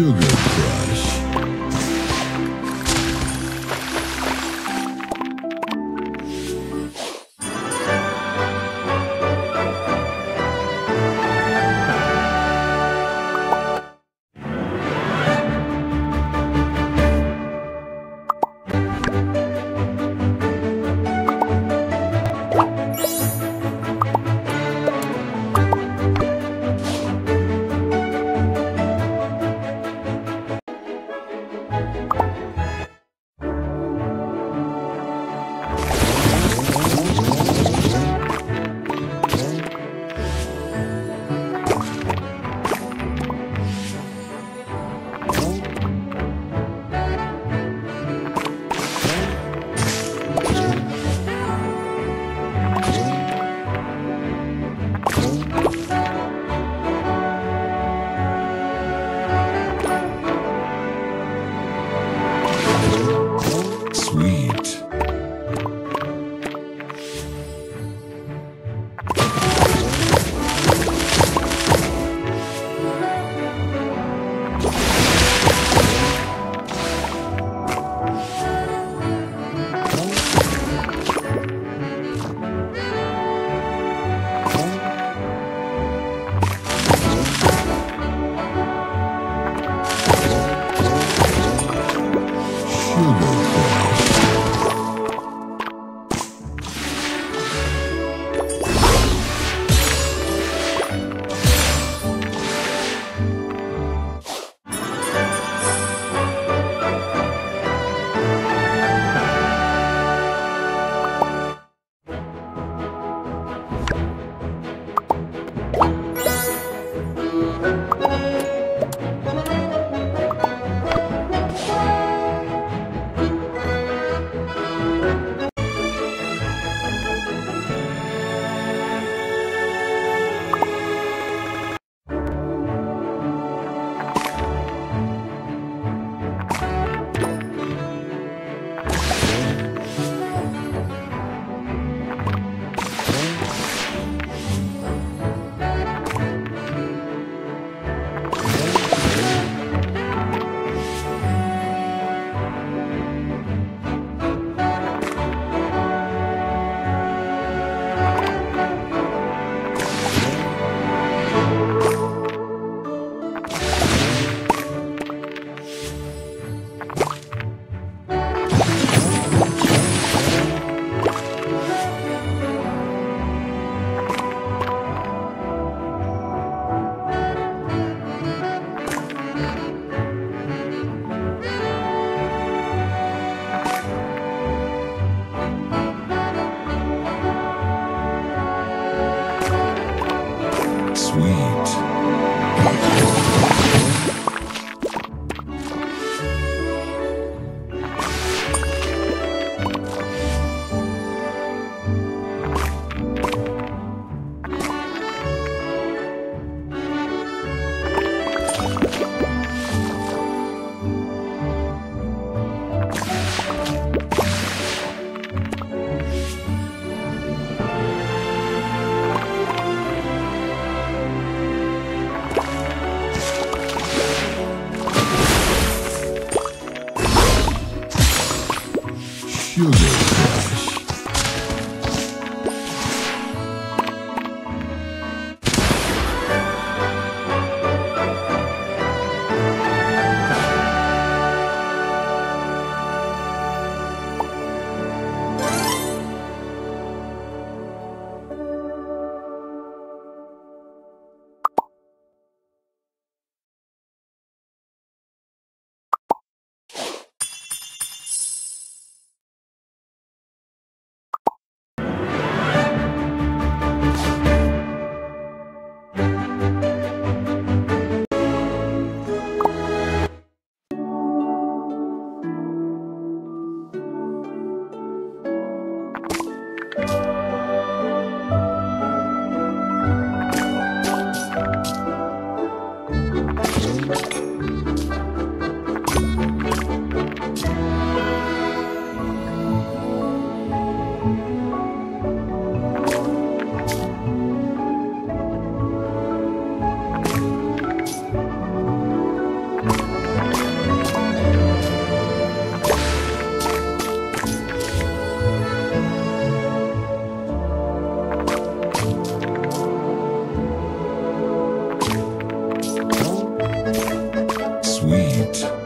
Sugar Crush. night.